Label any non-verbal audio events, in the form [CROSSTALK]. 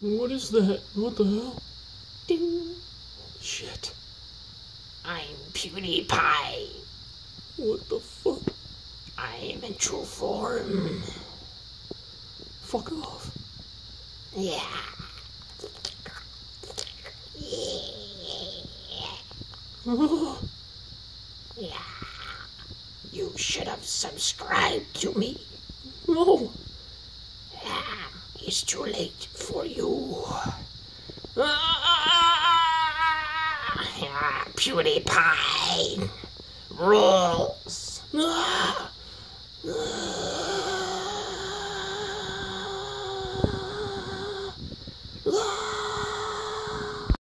What is that? What the hell? Ding. Shit. I'm PewDiePie. What the fuck? I am in true form. Fuck off. Yeah. Oh, [LAUGHS] Yeah. You should have subscribed to me. no. It's too late for you. PewDiePie rules. Ah. [LAUGHS]